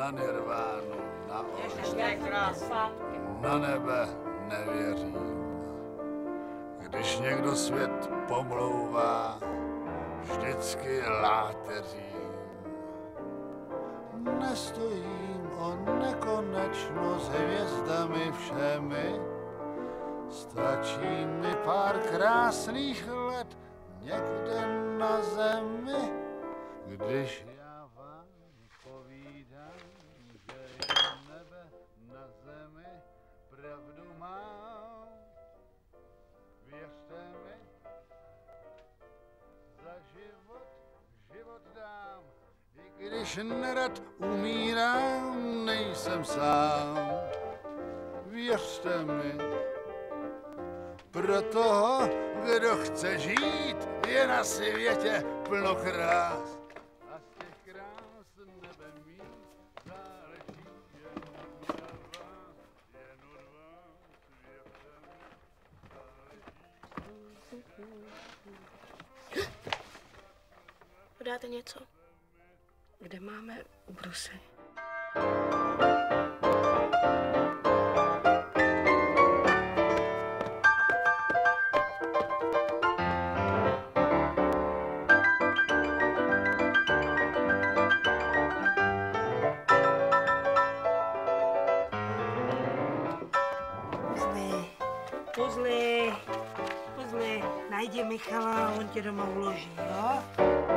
na nirvánu, na krása. na nebe nevěřím. Když někdo svět pomlouvá, vždycky láteřím. Nestojím o nekonečno s hvězdami všemi, stačí mi pár krásných let někde na zemi, když když nerad umírám, nejsem sám. Věřte mi, pro toho, kdo chce žít, je na světě plno krás. Podáte něco? Kde máme ubrusy? Puzly, puzly. Najdi Michala, on tě doma uloží, jo?